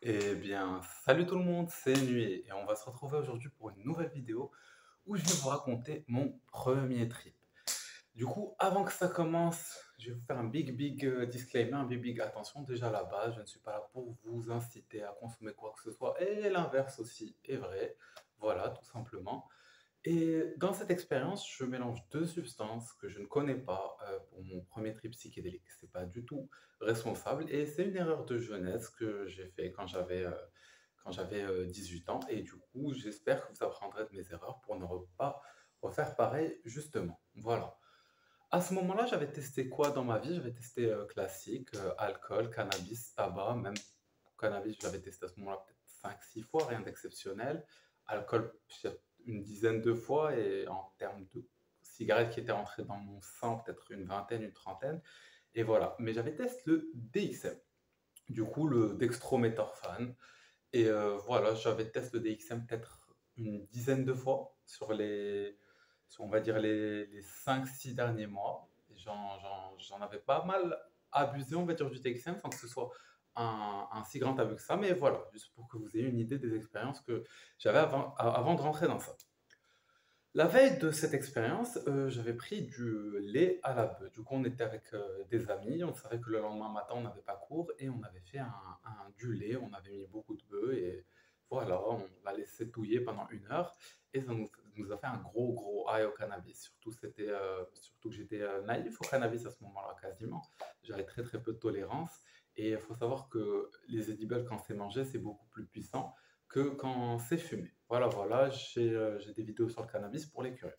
Eh bien, salut tout le monde, c'est Nuit et on va se retrouver aujourd'hui pour une nouvelle vidéo où je vais vous raconter mon premier trip. Du coup, avant que ça commence, je vais vous faire un big big euh, disclaimer, un big big attention. Déjà la base, je ne suis pas là pour vous inciter à consommer quoi que ce soit et l'inverse aussi est vrai. Voilà, tout simplement. Et dans cette expérience, je mélange deux substances que je ne connais pas euh, pour mon premier trip psychédélique. C'est pas du tout responsable et c'est une erreur de jeunesse que j'ai fait quand j'avais euh, quand j'avais euh, 18 ans. Et du coup, j'espère que vous apprendrez de mes erreurs pour ne pas refaire pareil justement. Voilà. À ce moment-là, j'avais testé quoi dans ma vie? J'avais testé euh, classique, alcool, cannabis, tabac, même cannabis, je l'avais testé à ce moment-là peut-être cinq six fois, rien d'exceptionnel. Alcool, une dizaine de fois, et en termes de cigarettes qui étaient rentrées dans mon sang, peut-être une vingtaine, une trentaine. Et voilà. Mais j'avais testé le DXM, du coup, le dextrométhorphane. Et euh, voilà, j'avais testé le DXM peut-être une dizaine de fois sur les, sur, on va dire, les, les 5-6 derniers mois. J'en avais pas mal abusé, on va dire, du DXM sans que ce soit un, si grand abus que ça. Mais voilà, juste pour que vous ayez une idée des expériences que j'avais avant, de rentrer dans ça. La veille de cette expérience, euh, j'avais pris du lait à la bœuf. Du coup, on était avec euh, des amis, on savait que le lendemain matin, on n'avait pas cours et on avait fait un, du lait, on avait mis beaucoup de bœuf et voilà, on l'a laissé touiller pendant une heure et ça nous, a fait un gros, gros high au cannabis. Surtout, c'était, euh, surtout que j'étais naïf au cannabis à ce moment-là quasiment. J'avais très, très peu de tolérance et il faut savoir que les edibles, quand c'est mangé, c'est beaucoup plus puissant que quand c'est fumé. Voilà, voilà, j'ai euh, des vidéos sur le cannabis pour les curieux.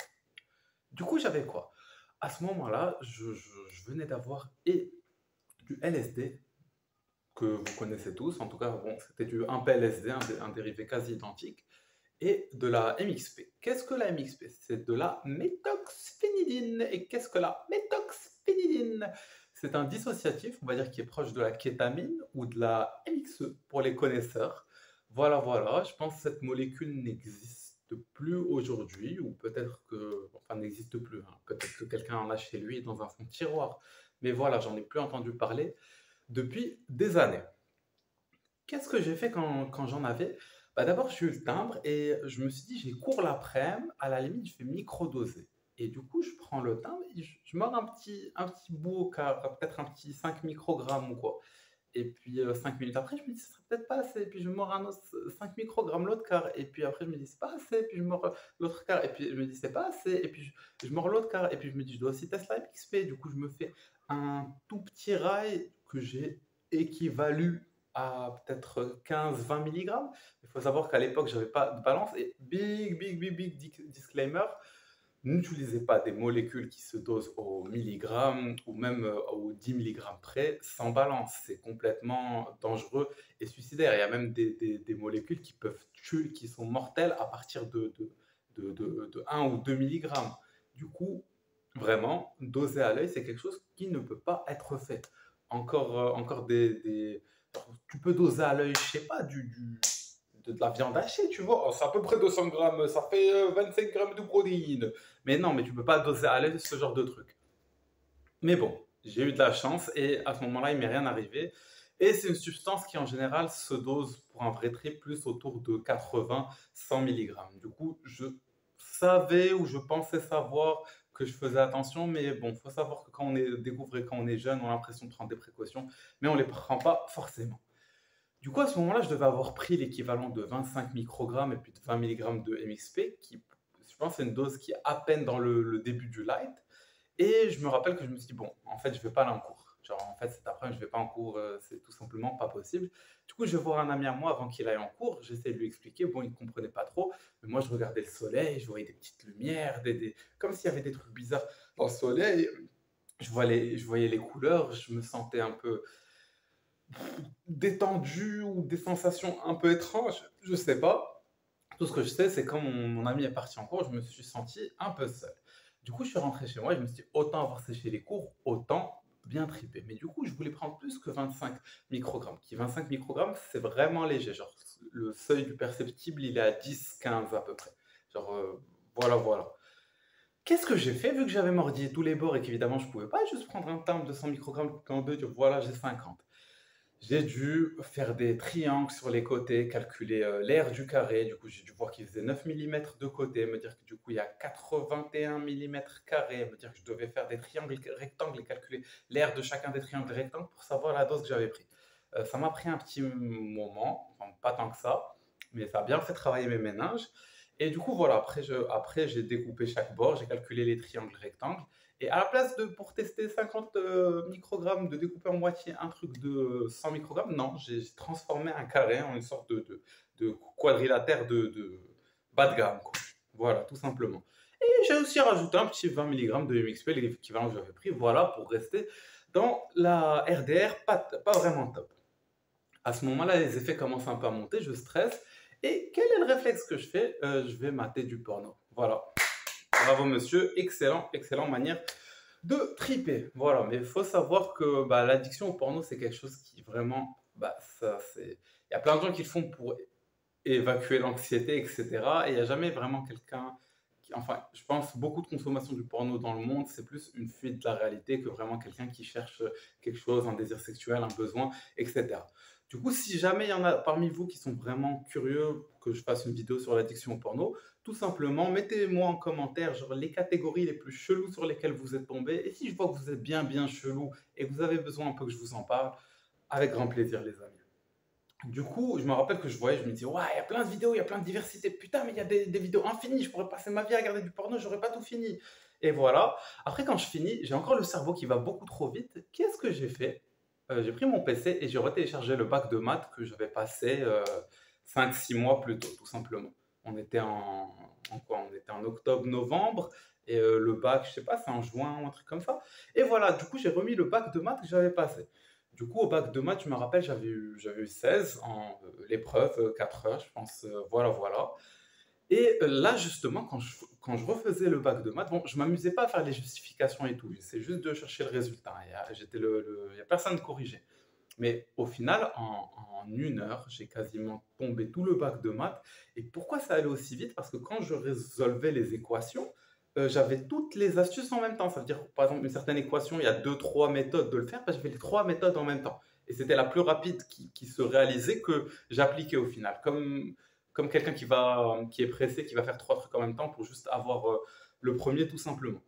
Du coup, j'avais quoi? À ce moment-là, je, venais d'avoir et du LSD, que vous connaissez tous, en tout cas, bon, c'était du 1PLSD, un, un dérivé quasi identique, et de la MXP. Qu'est-ce que la MXP? C'est de la méthoxphénidine. Et qu'est-ce que la méthoxphénidine? C'est un dissociatif, on va dire, qui est proche de la kétamine ou de la MXE pour les connaisseurs. Voilà, voilà, je pense que cette molécule n'existe plus aujourd'hui, ou peut-être que, enfin, n'existe plus, hein. Peut-être que quelqu'un en a chez lui dans un fond de tiroir. Mais voilà, j'en ai plus entendu parler depuis des années. Qu'est-ce que j'ai fait quand, j'en avais? Bah d'abord, j'ai eu le timbre et je me suis dit, j'ai cours l'après-midi, à la limite, je vais microdoser. Et du coup, je prends le timbre et je, je mords un petit, un petit bout au quart, peut-être un petit 5 microgrammes ou quoi. Et puis, euh, 5 minutes après, je me dis, ce serait peut-être pas assez. Et puis, je mords un autre 5 microgrammes l'autre quart. Et puis après, je me dis, c'est pas assez. Et puis, je mords l'autre. Et puis, je me dis, c'est pas assez. Et puis, je, je mords l'autre quart. Et puis, je me dis, je dois aussi tester la XP. Du coup, je me fais un tout petit rail que j'ai équivalu à peut-être 15-20 milligrammes. Il faut savoir qu'à l'époque, j'avais pas de balance. Et big, big, big, big di- disclaimer, n'utilisez pas des molécules qui se dosent au milligramme ou même euh, au 10 milligrammes près sans balance. C'est complètement dangereux et suicidaire. Il y a même des, des- molécules qui peuvent tuer, qui sont mortelles à partir de, de- de 1 ou 2 milligrammes. Du coup, vraiment, doser à l'œil, c'est quelque chose qui ne peut pas être fait. Encore, euh, encore des, des- Tu peux doser à l'œil, je sais pas, du, du- de, la viande hachée, tu vois. Oh, c'est à peu près 200 grammes, ça fait euh, 25 grammes de protéines. Mais non, mais tu peux pas doser à l'œil ce genre de truc. Mais bon, j'ai eu de la chance et à ce moment-là, il m'est rien arrivé. Et c'est une substance qui, en général, se dose pour un vrai trip plus autour de 80-100 mg. Du coup, je savais ou je pensais savoir que je faisais attention, mais bon, faut savoir que quand on est découvre quand on est jeune, on a l'impression de prendre des précautions, mais on les prend pas forcément. Du coup, à ce moment-là, je devais avoir pris l'équivalent de 25 microgrammes et puis de 20 mg de MXP, qui, je pense, c'est une dose qui est à peine dans le, début du light. Et je me rappelle que je me suis dit, bon, en fait, je vais pas aller en cours. Genre, en fait, cet après-midi, je vais pas en cours, euh, c'est tout simplement pas possible. Du coup, je vais voir un ami à moi avant qu'il aille en cours. J'essaie de lui expliquer. Bon, il comprenait pas trop. Mais moi, je regardais le soleil, je voyais des petites lumières, des, des- comme s'il y avait des trucs bizarres dans le soleil. Je voyais, je voyais les couleurs, je me sentais un peu détendu ou des sensations un peu étranges. Je sais pas. Tout ce que je sais, c'est quand mon, ami est parti en cours, je me suis senti un peu seul. Du coup, je suis rentré chez moi et je me suis dit, autant avoir séché les cours, autant bien triper. Mais du coup, je voulais prendre plus que 25 microgrammes. Qui 25 microgrammes, c'est vraiment léger. Genre, le seuil du perceptible, il est à 10-15 à peu près. Genre, euh, voilà, voilà. Qu'est-ce que j'ai fait vu que j'avais mordi tous les bords et qu'évidemment, je pouvais pas juste prendre un timbre de 100 microgrammes en deux, dire voilà, j'ai 50. J'ai dû faire des triangles sur les côtés, calculer euh, l'air du carré. Du coup, j'ai dû voir qu'il faisait 9 mm de côté, me dire que du coup, il y a 81 mm carrés, me dire que je devais faire des triangles rectangles et calculer l'air de chacun des triangles rectangles pour savoir la dose que j'avais pris. Euh, ça m'a pris un petit moment, pas tant que ça, mais ça a bien fait travailler mes méninges. Et du coup, voilà, après, je, après j'ai découpé chaque bord, j'ai calculé les triangles rectangles. Et à la place de, pour tester 50 euh, microgrammes, de découper en moitié un truc de 100 microgrammes, non, j'ai transformé un carré en une sorte de, quadrilatère de, bas de gamme. Voilà, tout simplement. Et j'ai aussi rajouté un petit 20 mg de MXP, l'équivalent que j'avais pris, voilà, pour rester dans la RDR pas, pas vraiment top. À ce moment-là, les effets commencent un peu à monter, je stresse. Et quel est le réflexe que je fais? Euh, Je vais mater du porno. Voilà. Bravo monsieur, excellent, excellent manière de triper. Voilà, mais il faut savoir que bah, l'addiction au porno, c'est quelque chose qui vraiment, bah, ça, c'est... Il y a plein de gens qui le font pour évacuer l'anxiété, etc. Et il n'y a jamais vraiment quelqu'un qui... Enfin, je pense beaucoup de consommation du porno dans le monde, c'est plus une fuite de la réalité que vraiment quelqu'un qui cherche quelque chose, un désir sexuel, un besoin, etc. Du coup, si jamais il y en a parmi vous qui sont vraiment curieux je fasse une vidéo sur l'addiction au porno, tout simplement, mettez-moi en commentaire genre, les catégories les plus cheloues sur lesquelles vous êtes tombé. Et si je vois que vous êtes bien, bien chelou et que vous avez besoin un peu que je vous en parle, avec grand plaisir, les amis. Du coup, je me rappelle que je voyais, je me dis, ouais, il y a plein de vidéos, il y a plein de diversité. Putain, mais il y a des, vidéos infinies. Je pourrais passer ma vie à regarder du porno, j'aurais pas tout fini. Et voilà. Après, quand je finis, j'ai encore le cerveau qui va beaucoup trop vite. Qu'est-ce que j'ai fait? Euh, j'ai pris mon PC et j'ai retéléchargé le bac de maths que j'avais passé 5-6 euh, mois plus tôt, tout simplement. On était en, quoi? On était en octobre-novembre et euh, le bac, je sais pas, c'est en juin ou un truc comme ça. Et voilà, du coup, j'ai remis le bac de maths que j'avais passé. Du coup, au bac de maths, je me rappelle, j'avais eu, eu 16 en l'épreuve, 4 heures, je pense. voilà, voilà. Et euh, là, justement, quand je, quand je refaisais le bac de maths, bon, je m'amusais pas à faire les justifications et tout. C'est juste de chercher le résultat. Il n'y a, le, a personne de corriger. Mais au final, en, une heure, j'ai quasiment tombé tout le bac de maths. Et pourquoi ça allait aussi vite? Parce que quand je résolvais les équations, euh, j'avais toutes les astuces en même temps. Ça veut dire, par exemple, une certaine équation, il y a deux, trois méthodes de le faire. Bah, j'avais les trois méthodes en même temps. Et c'était la plus rapide qui, se réalisait que j'appliquais au final. Comme comme quelqu'un qui, qui est pressé, qui va faire trois trucs en même temps pour juste avoir euh, le premier tout simplement.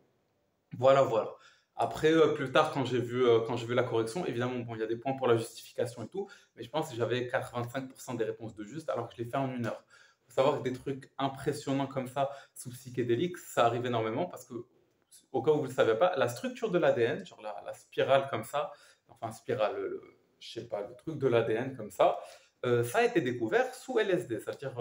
Voilà, voilà. Après, euh, plus tard, quand j'ai vu, euh, quand vu la correction, évidemment, bon, il y a des points pour la justification et tout, mais je pense que j'avais 85% des réponses de juste alors que je l'ai fait en une heure. Il faut savoir que des trucs impressionnants comme ça sous psychédélique, ça arrive énormément parce que, au cas où vous ne le savez pas, la structure de l'ADN, genre la, spirale comme ça, enfin spirale, je sais pas, le truc de l'ADN comme ça, euh, ça a été découvert sous LSD. C'est-à-dire,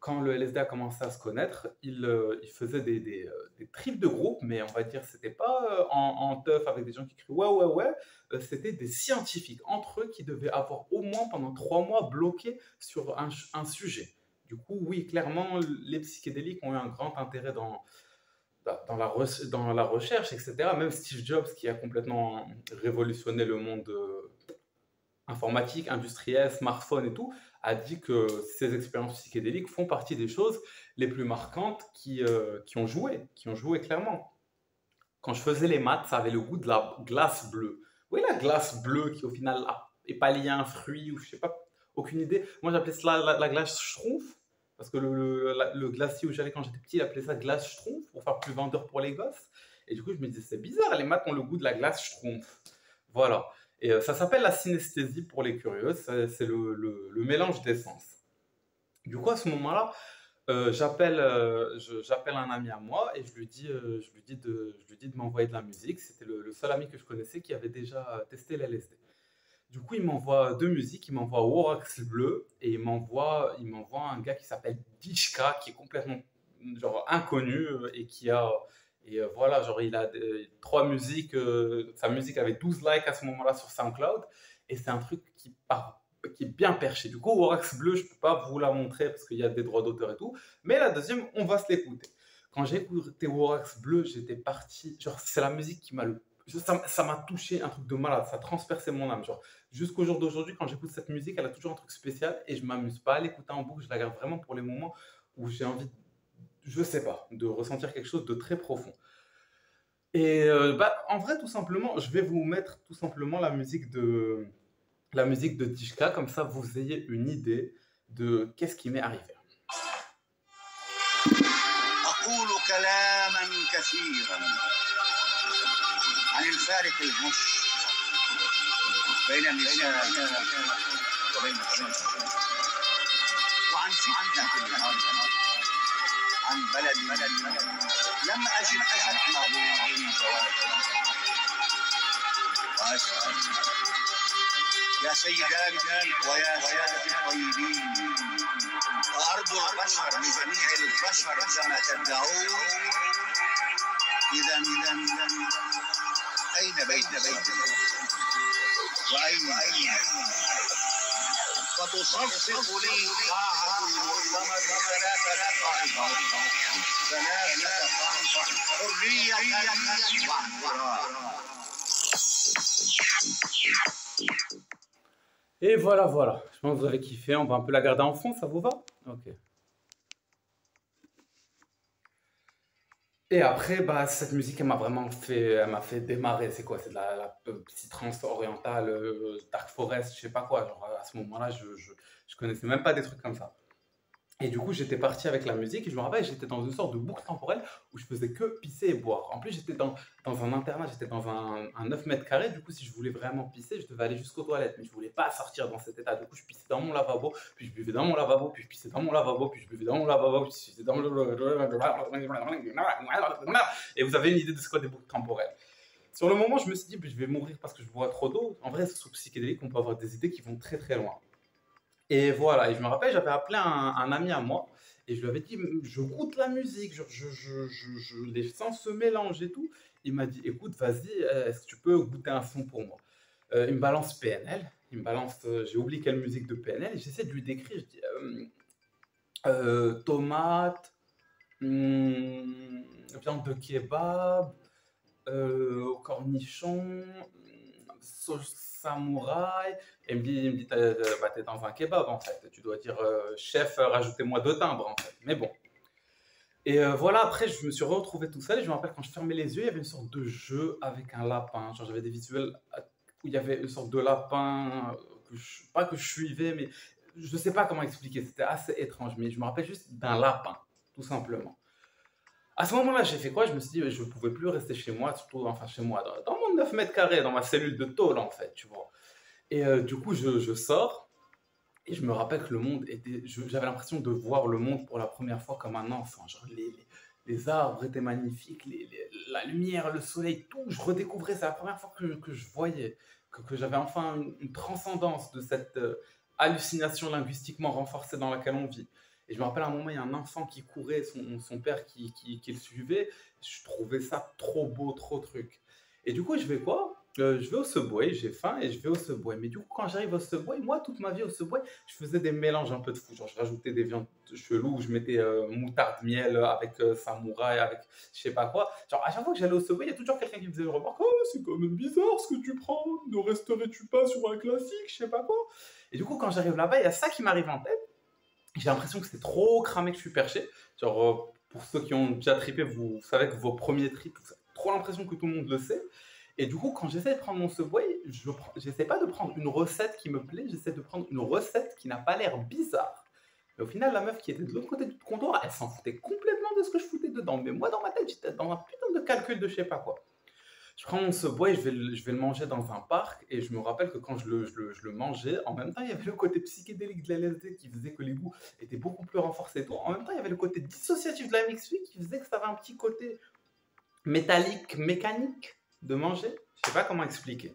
quand le LSD a commencé à se connaître, il, euh, faisait des, des, des, trips de groupe, mais on va dire, c'était pas en, en teuf avec des gens qui crient ouais, ouais, ouais. c'était des scientifiques entre eux qui devaient avoir au moins pendant trois mois bloqué sur un, sujet. Du coup, oui, clairement, les psychédéliques ont eu un grand intérêt dans la recherche, etc. Même Steve Jobs, qui a complètement révolutionné le monde informatique, industriel, smartphone et tout, a dit que ces expériences psychédéliques font partie des choses les plus marquantes qui, euh, qui ont joué, qui ont joué clairement. Quand je faisais les maths, ça avait le goût de la glace bleue. Oui, la glace bleue qui au final est pas liée à un fruit ou je sais pas, aucune idée. Moi j'appelais ça la, glace schtroumpf parce que le, le, glacier où j'allais quand j'étais petit, il appelait ça glace schtroumpf pour faire plus vendeur pour les gosses. Et du coup, je me disais, c'est bizarre, les maths ont le goût de la glace schtroumpf. Voilà. Et euh, ça s'appelle la synesthésie pour les curieux, c'est le, le, mélange d'essence. Du coup, à ce moment-là, euh, j'appelle euh, j'appelle un ami à moi et je lui dis, je lui dis de, je lui dis de m'envoyer de la musique. C'était le, seul ami que je connaissais qui avait déjà testé l'LSD. Du coup, il m'envoie deux musiques. Il m'envoie Warax Bleu et il m'envoie, il m'envoie un gars qui s'appelle Dishka, qui est complètement genre inconnu et qui a et euh, voilà, genre, il a trois musiques. Euh, sa musique avait 12 likes à ce moment-là sur SoundCloud. Et c'est un truc qui, qui est bien perché. Du coup, Warax Bleu, je ne peux pas vous la montrer parce qu'il y a des droits d'auteur et tout. Mais la deuxième, on va se l'écouter. Quand j'ai écouté Warax Bleu, j'étais parti. Genre, c'est la musique qui m'a le ça m'a touché un truc de malade, ça a transpercé mon âme. Genre, jusqu'au jour d'aujourd'hui, quand j'écoute cette musique, elle a toujours un truc spécial et je m'amuse pas à l'écouter en boucle. Je la garde vraiment pour les moments où j'ai envie je sais pas, de ressentir quelque chose de très profond. Et euh, bah, en vrai, tout simplement, je vais vous mettre tout simplement la musique de, la musique de Tishka, comme ça vous ayez une idée de qu'est-ce qui m'est arrivé. فتنة الأرض عن بلد لم أجد حكمه من جوابه وأسأل يا سيداتي ويا سادة الطيبين. أرض البشر لجميع البشر كما تدعون. إذا إذا أين بيت بيت وأين؟ أين فتصفق لي قاعة المؤتمر ثلاثة دقائق ثلاثة دقائق حرية واحترام Et voilà, voilà. Je pense que vous avez kiffé. On va un peu la garder en fond, ça vous va Ok. Et après, bah, cette musique, elle m'a vraiment fait, elle m'a fait démarrer. C'est quoi? C'est de la, la psy-trance orientale, euh, Dark Forest, je sais pas quoi. Genre, à ce moment-là, je, je, je connaissais même pas des trucs comme ça. Et du coup, j'étais parti avec la musique et je me rappelle, j'étais dans une sorte de boucle temporelle où je faisais que pisser et boire. En plus, j'étais dans, dans un internat, j'étais dans un, un 9 mètres carrés. Du coup, si je voulais vraiment pisser, je devais aller jusqu'aux toilettes. Mais je voulais pas sortir dans cet état. Du coup, je pissais dans mon lavabo, puis je buvais dans mon lavabo, puis je pissais dans mon lavabo, puis je buvais dans mon lavabo, puis je pissais dans mon Et vous avez une idée de ce qu'est des boucles temporelles. Sur le moment, je me suis dit, je vais mourir parce que je bois trop d'eau. En vrai, sous psychédélique, on peut avoir des idées qui vont très très loin. Et voilà, et je me rappelle, j'avais appelé un, ami à moi et je lui avais dit, je goûte la musique, je, les sens se mélanger et tout. Il m'a dit, écoute, vas-y, est-ce que tu peux goûter un son pour moi? Euh, Il me balance PNL, il me balance, euh, j'ai oublié quelle musique de PNL, j'essaie de lui décrire, je dis, euh, euh tomate, hum, viande de kebab, cornichon, samouraï. Et me dit, il me dit bah, t'es dans un kebab en fait. Tu dois dire, euh, chef, rajoutez-moi deux timbres en fait. Mais bon. Et euh, voilà, après, je me suis retrouvé tout seul. Et je me rappelle quand je fermais les yeux, il y avait une sorte de jeu avec un lapin. Genre, j'avais des visuels où il y avait une sorte de lapin, pas que je suivais, mais je sais pas comment expliquer. C'était assez étrange. Mais je me rappelle juste d'un lapin, tout simplement. À ce moment-là, j'ai fait quoi? Je me suis dit, je ne pouvais plus rester chez moi, surtout, enfin chez moi, dans, dans, mon 9 mètres carrés, dans ma cellule de tôle, en fait, tu vois. Et euh, du coup, je, sors, et je me rappelle que le monde était. J'avais l'impression de voir le monde pour la première fois comme un enfant. Genre, les, les, arbres étaient magnifiques, la lumière, le soleil, tout. Je redécouvrais, c'est la première fois que, que je voyais, que, j'avais enfin une, une, transcendance de cette euh, hallucination linguistiquement renforcée dans laquelle on vit. Et je me rappelle à un moment, il y a un enfant qui courait, son, père qui, qui, qui, le suivait. Je trouvais ça trop beau, trop truc. Et du coup, je vais quoi? Euh, Je vais au Subway, j'ai faim et je vais au Subway. Mais du coup, quand j'arrive au Subway, moi, toute ma vie au Subway, je faisais des mélanges un peu de fou. Genre, je rajoutais des viandes cheloues, je mettais euh, moutarde, miel avec euh, samouraï, avec je sais pas quoi. Genre, à chaque fois que j'allais au Subway, il y a toujours quelqu'un qui me faisait une remarque Oh, c'est quand même bizarre ce que tu prends. Ne resterais-tu pas sur un classique, je sais pas quoi. Et du coup, quand j'arrive là-bas, il y a ça qui m'arrive en tête j'ai l'impression que c'est trop cramé que je suis perché. Genre, euh, pour ceux qui ont déjà trippé, vous savez que vos premiers trips, vous trop l'impression que tout le monde le sait. Et du coup, quand j'essaie de prendre mon Subway, je n'essaie pas de prendre une recette qui me plaît, j'essaie de prendre une recette qui n'a pas l'air bizarre. Et au final, la meuf qui était de l'autre côté du comptoir, elle s'en foutait complètement de ce que je foutais dedans. Mais moi, dans ma tête, j'étais dans un putain de calcul de je sais pas quoi je prends mon Subway, je vais, le, je vais le manger dans un parc et je me rappelle que quand je le, mangeais, en même temps, il y avait le côté psychédélique de la LSD qui faisait que les goûts étaient beaucoup plus renforcés tout. En même temps, il y avait le côté dissociatif de la mixture qui faisait que ça avait un petit côté métallique, mécanique de manger. Je sais pas comment expliquer.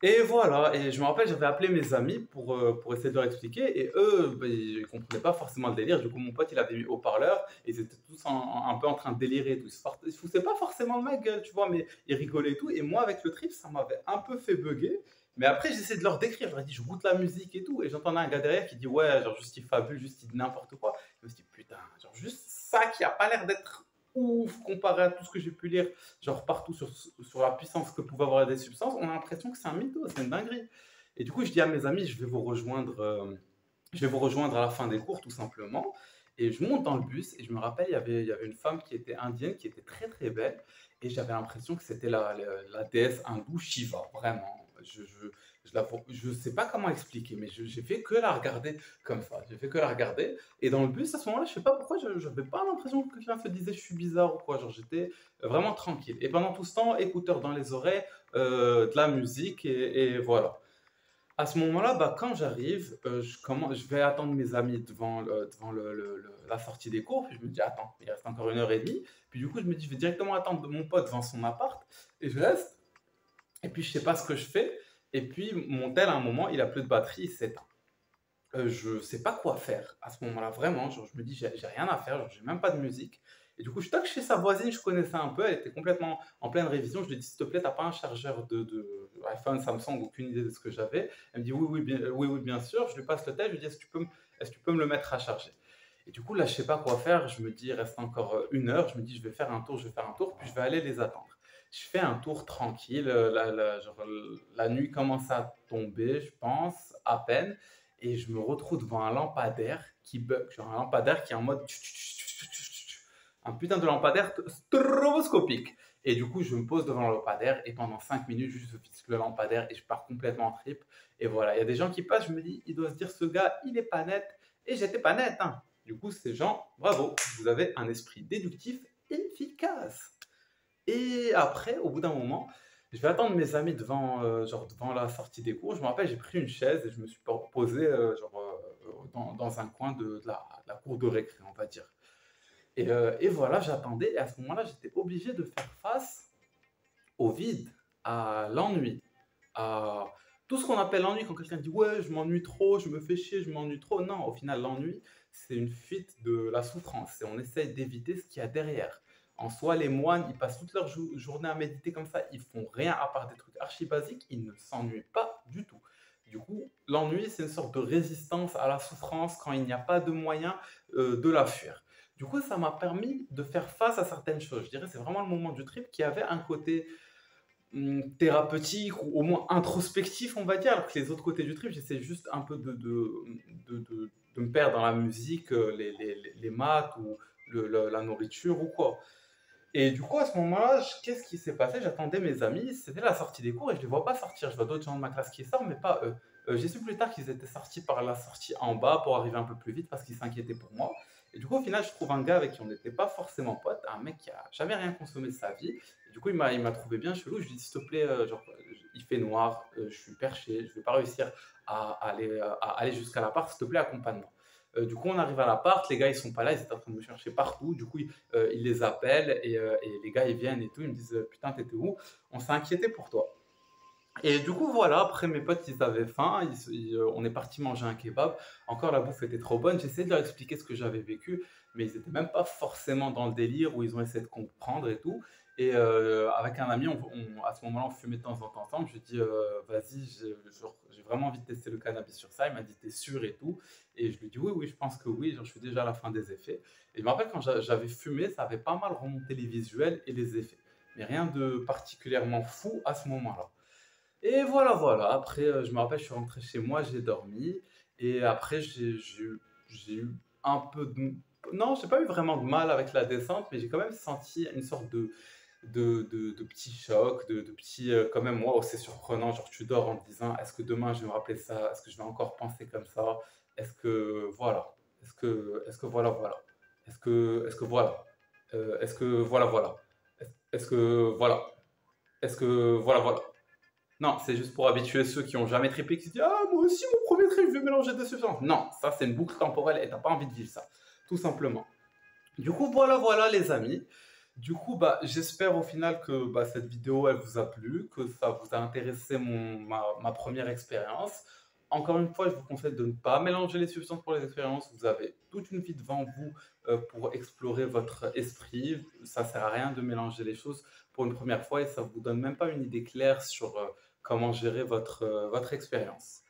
Et voilà, et je me rappelle, j'avais appelé mes amis pour, euh, pour essayer de leur expliquer, et eux, bah, ils ne comprenaient pas forcément le délire. Du coup, mon pote, il avait mis haut-parleur, et ils étaient tous un peu en train de délirer. Tout. Ils ne se foutaient pas forcément de ma gueule, tu vois, mais ils rigolaient et tout. Et moi, avec le trip, ça m'avait un peu fait bugger. Mais après, j'essaie de leur décrire. Je leur ai dit, je goûte la musique et tout. Et j'entendais un gars derrière qui dit, ouais, genre, juste il fabule, juste il dit n'importe quoi. Je me suis dit, putain, genre, juste ça qui a pas l'air d'être ouf comparé à tout ce que j'ai pu lire, genre partout sur, sur la puissance que pouvaient avoir des substances, on a l'impression que c'est un mytho, c'est une dinguerie. Et du coup, je dis à mes amis, je vais vous rejoindre, euh, je vais vous rejoindre à la fin des cours, tout simplement. Et je monte dans le bus et je me rappelle, il y avait, il y avait une femme qui était indienne, qui était très très belle. Et j'avais l'impression que c'était la, la, déesse hindoue Shiva, vraiment. Je, Je je sais pas comment expliquer, mais j'ai fait que la regarder comme ça. J'ai fait que la regarder. Et dans le bus, à ce moment-là, je sais pas pourquoi, je n'avais pas l'impression que quelqu'un se disait je suis bizarre ou quoi. Genre, j'étais vraiment tranquille. Et pendant tout ce temps, écouteurs dans les oreilles, euh, de la musique, et, voilà. À ce moment-là, bah, quand j'arrive, euh, je, commence, je vais attendre mes amis devant, la sortie des cours. Puis je me dis, attends, il reste encore une heure et demie. Puis du coup, je me dis, je vais directement attendre mon pote devant son appart. Et je reste. Et puis, je sais pas ce que je fais. Et puis, mon tel, à un moment, il a plus de batterie, il s'éteint. Euh, je sais pas quoi faire à ce moment-là, vraiment. Genre, je me dis, j'ai rien à faire, j'ai même pas de musique. Et du coup, je toque chez sa voisine, je connaissais un peu, elle était complètement en pleine révision. Je lui dis, s'il te plaît, t'as pas un chargeur de, iPhone, Samsung, aucune idée de ce que j'avais. Elle me dit, oui, oui, bien, oui, oui, bien sûr. Je lui passe le tel, je lui dis, est-ce que tu peux me, est-ce que tu peux me le mettre à charger? Et du coup, là, je sais pas quoi faire. Je me dis, il reste encore euh, une heure. Je me dis, je vais faire un tour, je vais faire un tour, puis je vais aller les attendre. Je fais un tour tranquille. euh, La, nuit commence à tomber, je pense, à peine. Et je me retrouve devant un lampadaire qui bug. Genre un lampadaire qui est en mode. Un putain de lampadaire stroboscopique. Et du coup, je me pose devant le lampadaire et pendant 5 minutes, je fixe le lampadaire et je pars complètement en trip. Et voilà, il y a des gens qui passent, je me dis, il doit se dire, ce gars, il est pas net. Et j'étais pas net. Hein. Du coup, ces gens, bravo, vous avez un esprit déductif efficace. Et après, au bout d'un moment, je vais attendre mes amis devant, euh, genre devant la sortie des cours. Je me rappelle, j'ai pris une chaise et je me suis posé euh, genre, euh, dans, un coin de, la, cour de récré, on va dire. Et, et voilà, j'attendais. Et à ce moment-là, j'étais obligé de faire face au vide, à l'ennui, à tout ce qu'on appelle l'ennui quand quelqu'un dit ouais, je m'ennuie trop, je me fais chier, je m'ennuie trop. Non, au final, l'ennui, c'est une fuite de la souffrance. Et on essaye d'éviter ce qu'il y a derrière. En soi, les moines, ils passent toute leur jou- journée à méditer comme ça, ils font rien à part des trucs archi basiques, ils ne s'ennuient pas du tout. Du coup, l'ennui, c'est une sorte de résistance à la souffrance quand il n'y a pas de moyen euh, de la fuir. Du coup, ça m'a permis de faire face à certaines choses. Je dirais c'est vraiment le moment du trip qui avait un côté hum, thérapeutique ou au moins introspectif, on va dire, alors que les autres côtés du trip, j'essaie juste un peu de, de, de, de- me perdre dans la musique, euh, les, les, les- maths ou la nourriture ou quoi. Et du coup, à ce moment-là, qu'est-ce qui s'est passé? J'attendais mes amis, c'était la sortie des cours et je les vois pas sortir. Je vois d'autres gens de ma classe qui sortent, mais pas eux. Euh, J'ai su plus tard qu'ils étaient sortis par la sortie en bas pour arriver un peu plus vite parce qu'ils s'inquiétaient pour moi. Et du coup, au final, je trouve un gars avec qui on n'était pas forcément potes, un mec qui a jamais rien consommé de sa vie. Et du coup, il m'a trouvé bien chelou. Je lui ai dit, s'il te plaît, euh, genre, il fait noir, euh, je suis perché, je vais pas réussir à aller, à aller jusqu'à l'appart, s'il te plaît, accompagne-moi. Euh, du coup, on arrive à l'appart, les gars, ils sont pas là, ils étaient en train de me chercher partout. Du coup, ils, euh, les appellent et, euh, et les gars, ils viennent et tout. Ils me disent, putain, t'étais où? On s'est inquiété pour toi. Et du coup, voilà, après mes potes, ils avaient faim, on est parti manger un kebab. Encore, la bouffe était trop bonne. J'essayais de leur expliquer ce que j'avais vécu, mais ils n'étaient même pas forcément dans le délire où ils ont essayé de comprendre et tout. Et euh, avec un ami, à ce moment-là, on fumait de temps en temps. Je lui ai dit, euh, vas-y, j'ai vraiment envie de tester le cannabis sur ça. Il m'a dit, t'es sûr et tout. Et je lui ai dit, oui, oui, je pense que oui. Je suis déjà à la fin des effets. Et je me rappelle quand j'a- j'avais fumé, ça avait pas mal remonté les visuels et les effets. Mais rien de particulièrement fou à ce moment-là. Et voilà, voilà. Après, euh, je me rappelle, je suis rentré chez moi, j'ai dormi. Et après, j'ai eu un peu de... Non, j'ai pas eu vraiment de mal avec la descente, mais j'ai quand même senti une sorte de, de, de, de petit choc, de, de petit... euh, quand même, moi, oh, c'est surprenant. Genre, tu dors en te disant, est-ce que demain, je vais me rappeler ça? Est-ce que je vais encore penser comme ça? Est-ce que... Voilà. Est-ce que... Est-ce que voilà, voilà Est-ce que... Est-ce que voilà Euh, Est-ce que... Voilà, voilà Est-ce est-ce que... Voilà Est-ce que... Voilà, voilà non, c'est juste pour habituer ceux qui ont jamais trippé, qui se disent Ah, moi aussi, mon premier trip, je vais mélanger deux substances. Non, ça, c'est une boucle temporelle et t'as pas envie de vivre ça, tout simplement. Du coup, voilà, voilà, les amis. Du coup, bah, j'espère au final que bah, cette vidéo, elle vous a plu, que ça vous a intéressé mon, ma, ma première expérience. Encore une fois, je vous conseille de ne pas mélanger les substances pour les expériences. Vous avez toute une vie devant vous euh, pour explorer votre esprit. Ça sert à rien de mélanger les choses pour une première fois et ça vous donne même pas une idée claire sur euh, comment gérer votre, euh, votre expérience.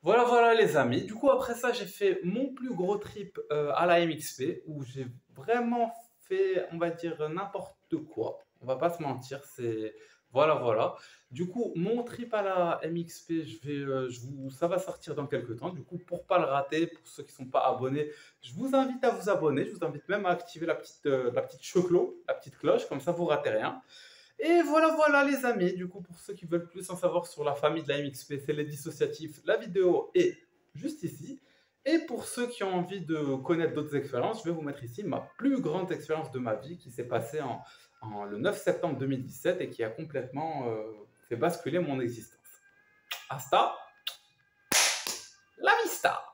Voilà, voilà les amis. Du coup, après ça, j'ai fait mon plus gros trip à la MXP où j'ai vraiment fait, on va dire, n'importe quoi. On va pas se mentir, c'est... Voilà, voilà. Du coup, mon trip à la MXP, je vais, euh, je vous, ça va sortir dans quelques temps. Du coup, pour pas le rater, pour ceux qui sont pas abonnés, je vous invite à vous abonner. Je vous invite même à activer la petite, euh, la petite la petite cloche, comme ça vous ratez rien. Et voilà, voilà les amis. Du coup, pour ceux qui veulent plus en savoir sur la famille de la MXP, c'est les dissociatifs, la vidéo est juste ici. Et pour ceux qui ont envie de connaître d'autres expériences, je vais vous mettre ici ma plus grande expérience de ma vie qui s'est passée en, le 9 septembre 2017 et qui a complètement euh, fait basculer mon existence. Hasta la vista